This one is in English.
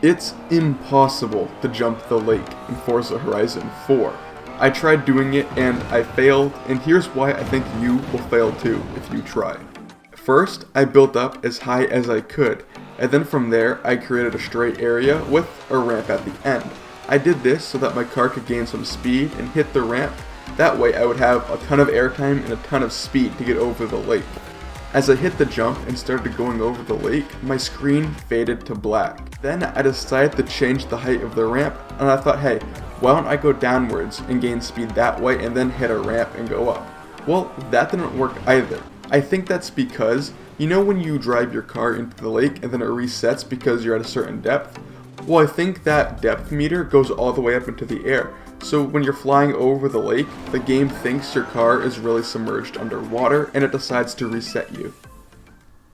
It's impossible to jump the lake in Forza Horizon 4. I tried doing it and I failed, and here's why I think you will fail too if you try. First, I built up as high as I could, and then from there I created a straight area with a ramp at the end. I did this so that my car could gain some speed and hit the ramp, that way I would have a ton of airtime and a ton of speed to get over the lake. As I hit the jump and started going over the lake, my screen faded to black. Then I decided to change the height of the ramp, and I thought, hey, why don't I go downwards and gain speed that way and then hit a ramp and go up? Well, that didn't work either. I think that's because, you know when you drive your car into the lake and then it resets because you're at a certain depth? Well, I think that depth meter goes all the way up into the air, so when you're flying over the lake, the game thinks your car is really submerged underwater and it decides to reset you.